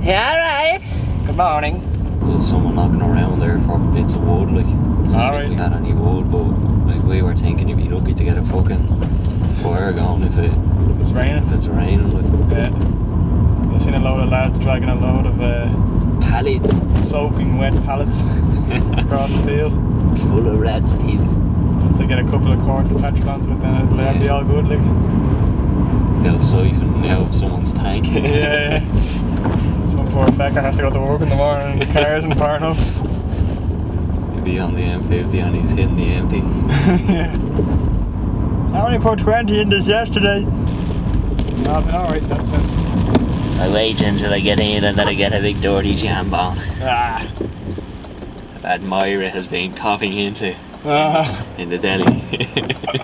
Yeah, alright. Good morning. There was someone knocking around there for bits of wood, like, seeing Alright. if we had any wood, but like we were thinking you'd be lucky to get a fucking fire going if it It's raining. if it's raining. Like, Yeah. I've seen a load of lads dragging a load of uh, pallet soaking wet pallets across the field. full of rats piece. Just to get a couple of quarts of petrol onto it, then it'll uh, be all good. Like, They'll siphon out of someone's tank. yeah, yeah. Some poor fecker has to go to work in the morning and his car isn't firing up. He'll be on the M50 and he's hitting the empty. yeah. I only put 20 in this yesterday. No, I've been alright in that sense. I wait until I get in and then I get a big dirty jam on. Ah. That Myra has been coughing into Ah. in the deli.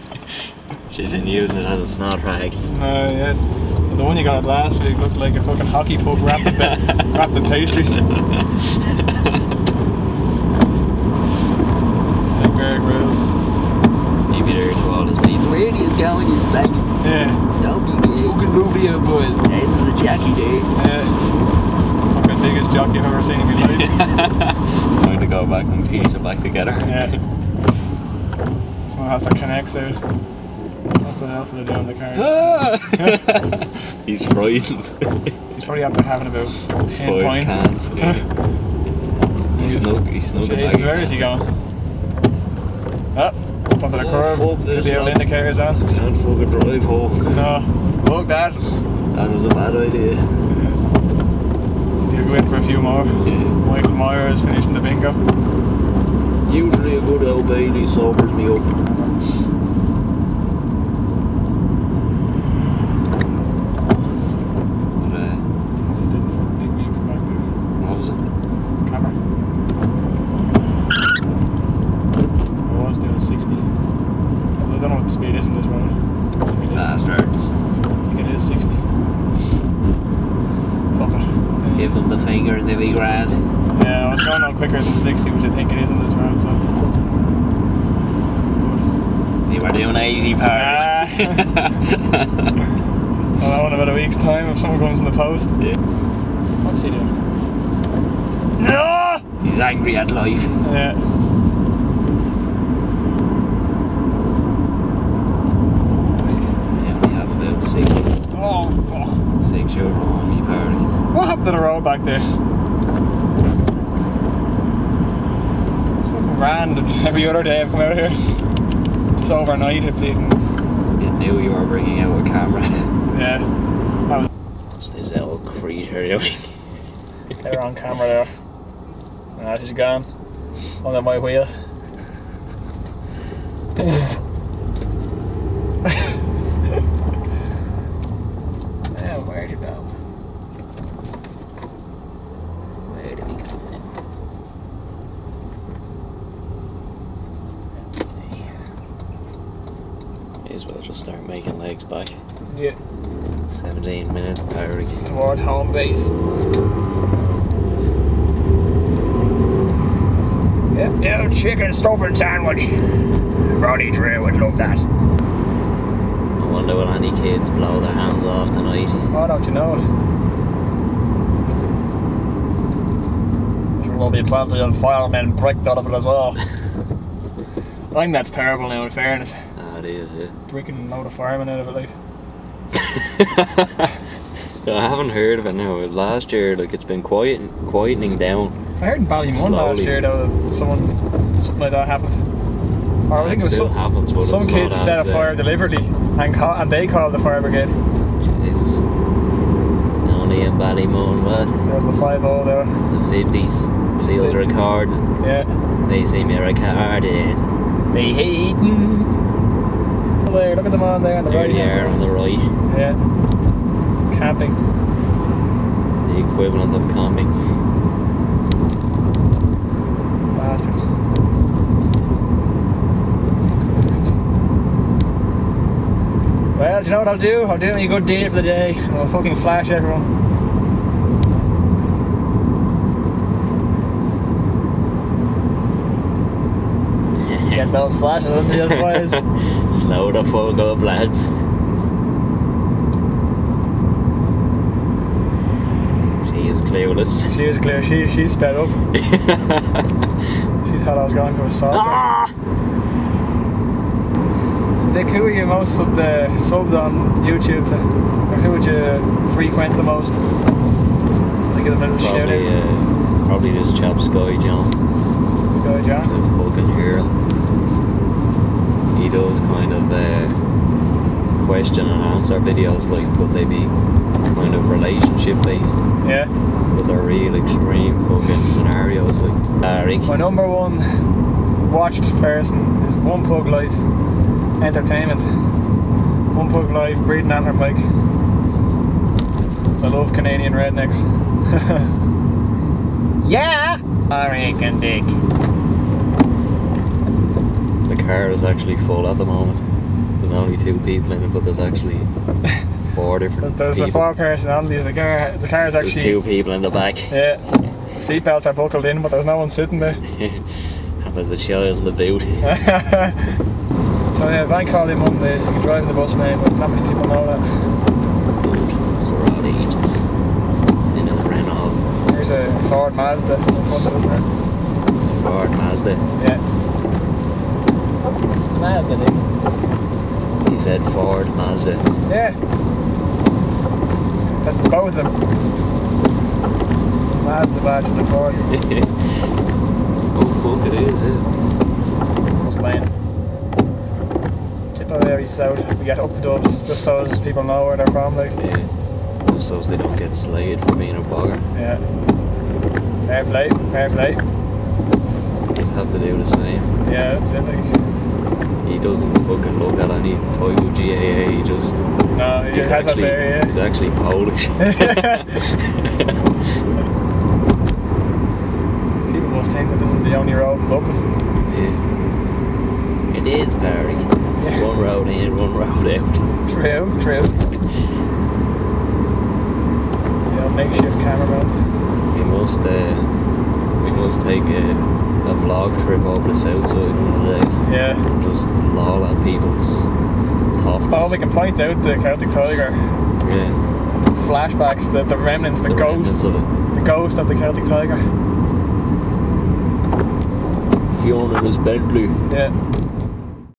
She's been using it as a snot rag. No, yeah. The one you got last week looked like a fucking hockey puck wrapped in, wrapped in pastry. Like Bear Grylls. He'd be there to all his mates. Where he is going, he's back. Yeah, Don't be big. Fucking lovely out, boys. This is a Jackie day. yeah. Fucking biggest jockey I've ever seen in my life. Going to go back and piece it back together. Yeah. Someone has to connect out. The hell for the doing in the car? He's frightened. He's probably after having about 10 Five points. cans. Yeah. He's snug. He's snug. Jesus, where is he going? Oh, up onto the Oh, curb. fuck, With the old indicators on. Can't fucking drive home. No, look that. That was a bad idea. So he'll go in for a few more. Yeah. Michael Meyer is finishing the bingo. Usually a good old Bailey sobers me up. But uh, He didn't fucking pick me up from back there. what was it? Camera. I was doing 60. I don't know what the speed is in this road. I think it is- I think it is 60. Fuck it. Give them the finger and they'll be grand. Yeah, I was going on quicker than 60, which I think it is in this road, so. You were doing 80 part. Ah. I'll know in about a week's time if someone comes in the post. yeah. What's he doing? No! He's angry at life. Yeah. Yeah, we have about six, Oh, fuck. six euro on me party. To the road back there? It's random. Every other day I've come out here. Just overnight I bleeding. You knew you were bringing out a camera. Yeah. That was What's this little creature doing? they're on camera there. Ah, she's gone. On my wheel. yeah, where'd you go? Where did he go then? Let's see. May as well just start making legs back. Yeah. 17 minutes. Towards home base. Yeah, yeah, chicken stuffing sandwich. Ronnie Drew would love that. I wonder will any kids blow their hands off tonight? Why don't you know it? Sure will be plenty of firemen pricked out of it as well. I think that's terrible now, in fairness. It is, yeah. Bricking a load of firemen out of it, like. No, I haven't heard of it now. Last year, like, it's been quiet, quietening down. I heard in Ballymun last year though that someone something like that happened. Or I think It was some, happens, some kids set a as, uh, fire deliberately and call, and they called the fire brigade. Only in Ballymun, what? There's the five O there. The 50s. Seals recording. Yeah. They see me recording. They hating. There, look at them on there on the There right hand on the right. Yeah. Camping. The equivalent of camping. Bastards. Well, do you know what I'll do? I'll do a good deed for the day. I'll fucking flash everyone. Get those flashes into you, boys. The fuck up, lads. She is clueless. She is clear. She she's sped up. She thought I was going to assault her. ah! So Dick, who are you most sub the subbed on YouTube to? Or who would you frequent the most? Like give them a little shout Probably, out. uh, probably this chap Sky John. Sky He's John. a fucking hero. He does kind of uh, question and answer videos, like, would they be kind of relationship based, Yeah. but they're real extreme fucking scenarios. Like, uh, My number one watched person is One Pug Life Entertainment. One Pug Life, Breeding Antler Mike. I love Canadian rednecks. yeah! I reckon, Dick. The car is actually full at the moment. There's only two people in it, but there's actually four different There's a people. four personalities. The car, the car is There's actually. two people in the back. Yeah. The seatbelts are buckled in, but there's no one sitting there. and there's a child in the boot. so yeah, bank holiday Mondays. You can drive in the bus now, but not many people know that. Good. So we're all agents. In a Renault, a Ford Mazda in front of us now. Ford, Mazda. Yeah. Mad, Dick. He said Ford, Mazda. Yeah. That's the both of them. The Mazda badge and the Ford. oh fuck, it is, yeah. Just lane. Tipperary South. We get up the dubs just so as people know where they're from. Like, Yeah. Just so they don't get slayed for being a bugger. yeah. Fair play, fair play. You'd have to do with the same. Yeah, it's it. Like, He doesn't fucking look at any Toyo GAA, he just. no, he he's has actually, there. He's Yeah. actually Polish. People must think that this is the only road in Dublin. yeah. It is, Barry. Yeah. One road in, one road out. True, true. Yeah, makeshift camera mount. We must, uh, we must take a, a vlog trip over the south side one of the days. Yeah. Just loll at people's toughness. Oh, we can point out the Celtic Tiger yeah. flashbacks, the, the remnants, the, the remnants ghost, of it. the ghost of the Celtic Tiger. Fiona is Bentley. Yeah.